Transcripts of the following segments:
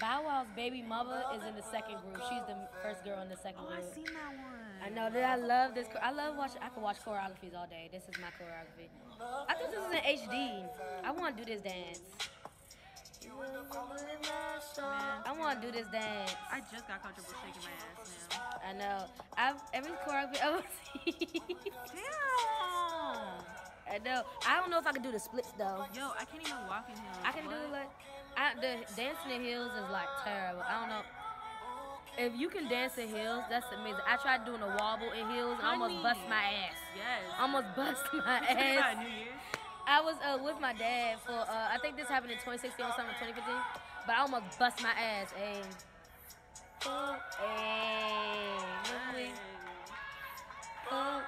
Bow Wow's baby mother is in the second group. She's the first girl in the second Oh, I group. seen that one. I know that I love this. I love watching. I can watch choreographies all day. This is my choreography. I thought this was in HD. I want to do this dance. I want to do this dance. I just got comfortable shaking my ass now. I know. I've every choreography I ever seen. Damn. I know. I don't know if I can do the splits though. Yo, I can't even walk in here. I can do like I, the dancing in heels is like terrible. I don't know. If you can dance in heels, that's amazing. I tried doing a wobble in heels and I almost bust my ass. Yes. Almost bust my ass. New Year's. I was uh, with my dad for uh, I think this happened in 2016 or something, 2015. But I almost bust my ass. Hey, hey, remember we- uh,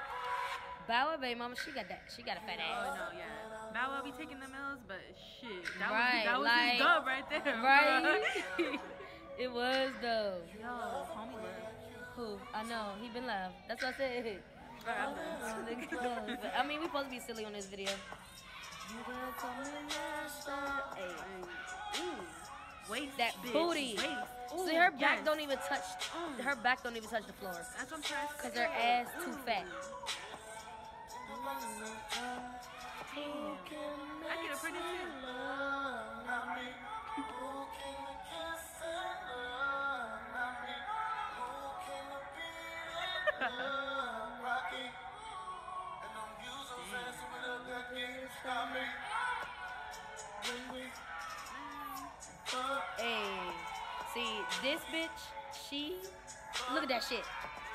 Bow Wow, baby mama, she got that. She got a fat oh, ass. Oh no, yeah. Bow Wow be taking the mills, but shit, that Right, was that was like- his dub right there. Right? it was though. Yo, homie love. Who? I know. He been love. That's what I said. Alright, I'm. I mean, we supposed to be silly on this video. You gonna call me master? Hey. Ooh. Waist, That bitch, booty. Waist. Ooh, See, her back yes. don't even touch. Her back don't even touch the floor. That's what I'm trying to Cause her ass too fat. I get a pretty. Hey. See, this bitch, she. Look at that shit.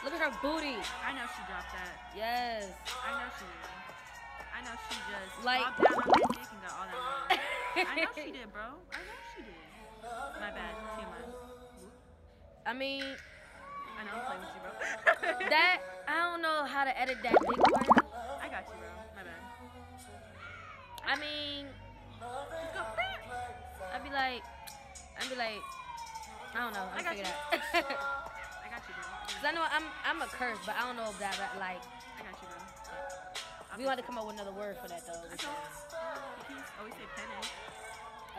Look at her booty. I know she dropped that. Yes. I know she did. I know she just Like- down on that dick and got all that. I know she did, bro. I know she did. My bad. TMI. I mean, I know I'm playing with you, bro. that. I don't know how to edit that dick part. I got you, bro. My bad. I mean, go. I'd be like, I'd be like, I don't know. I I'm got figure you. that. I got you, I know I'm I'm a curse, but I don't know if that that, like I got you, bro. we want to come up with another word for that though. I told uh, oh, you always say penne.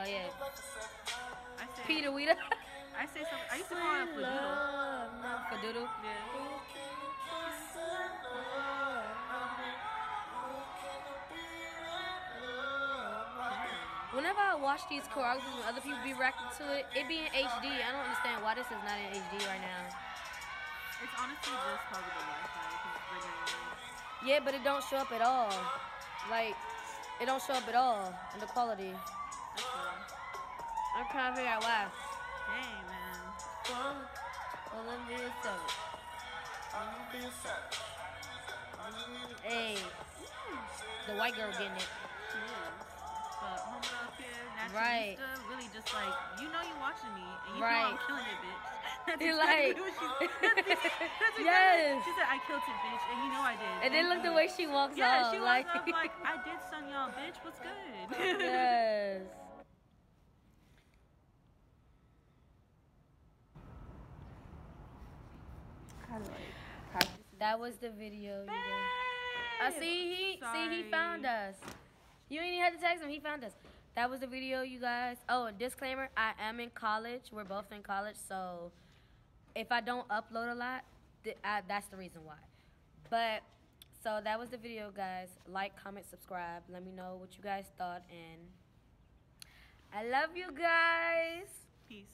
Oh yeah, I say Peter Weeder. I say something. I used to call it a fladoodle. For doodle. Yeah. Whenever I watch these choreographies other people be reacting to it, it be in HD. I don't understand why this is not in HD right now. It's honestly just probably the Wi-Fi because. Yeah, but it don't show up at all. Like, it don't show up at all in the quality. That's. I'm trying to figure out why. Dang, man. Well, let me be a seven. Hey, the white girl getting it. She is. But homegirl up here, Right. naturalista, really just like, you know you watching me, and you Right. know I'm killing it, bitch. That's He exactly like- what she, that's, that's exactly, Yes. She said, I killed it, bitch, and you know I did. And then look the way she walks Yeah, off. she was like, like, like, I did son y'all, bitch, what's good? yes. That was the video. You guys. Uh, see, he see he found us. You ain't even had to text him. He found us. That was the video, you guys. Oh, disclaimer: I am in college. We're both in college, so if I don't upload a lot, th- I, that's the reason why. But so that was the video, guys. Like, comment, subscribe. Let me know what you guys thought, and I love you guys. Peace.